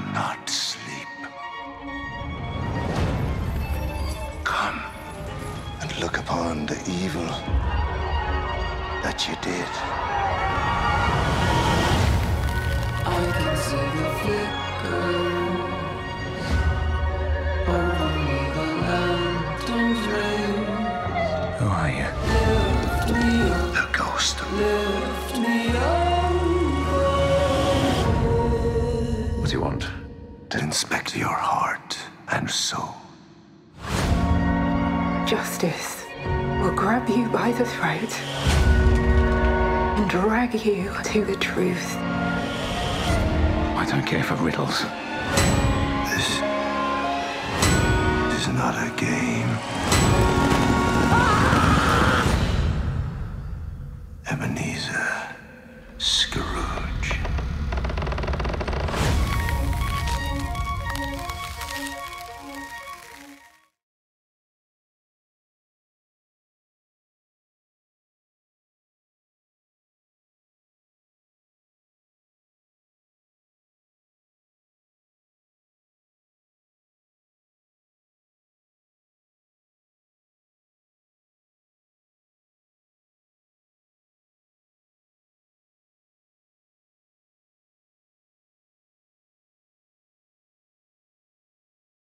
not sleep. Come and look upon the evil that you did. I can see the flicker over me, the lantern's rays. Who are you? Lift me. The ghost. Lift me. To inspect your heart and soul. Justice will grab you by the throat and drag you to the truth. I don't care for riddles. This is not a game. Ebenezer Scrooge.